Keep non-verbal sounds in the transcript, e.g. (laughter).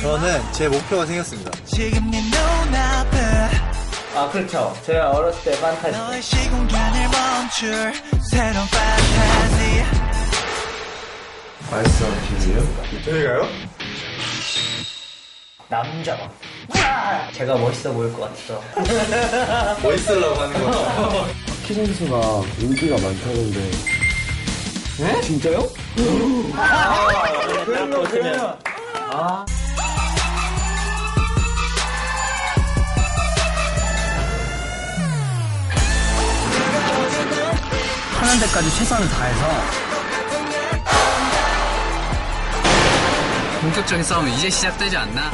저는 제 목표가 생겼습니다. 네아 그렇죠. 제가 어렸을 때 판타지. 알싸한 비밀이요? 저희가요? 남자. 제가 멋있어 보일 것 같아서. (laughs) 멋있으려고 하는 거. 키 선수가 인기가 많다던데. 네? 진짜요? 하는 데까지 최선을 다해서 본격적인 싸움은 이제 시작되지 않나?